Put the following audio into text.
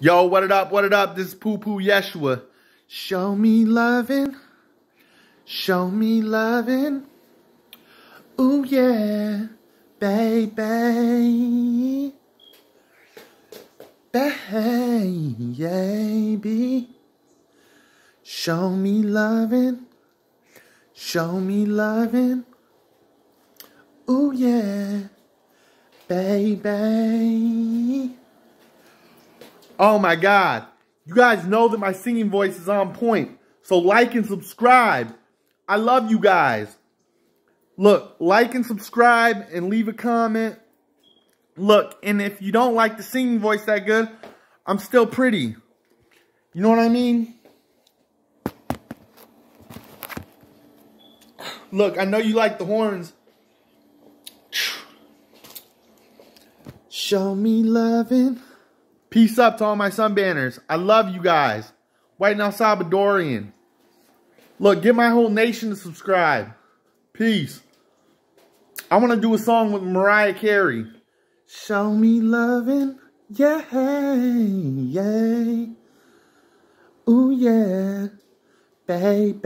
Yo, what it up, what it up? This is Poo Poo Yeshua. Show me loving. Show me loving. Ooh, yeah. Baby. Baby. Show me loving. Show me loving. Ooh, yeah. Baby. Oh my God. You guys know that my singing voice is on point. So like and subscribe. I love you guys. Look, like and subscribe and leave a comment. Look, and if you don't like the singing voice that good, I'm still pretty. You know what I mean? Look, I know you like the horns. Show me loving. Peace up to all my sun banners. I love you guys. White El Salvadorian. Look, get my whole nation to subscribe. Peace. I want to do a song with Mariah Carey. Show me loving. Yeah, yeah. Ooh, yeah. Baby.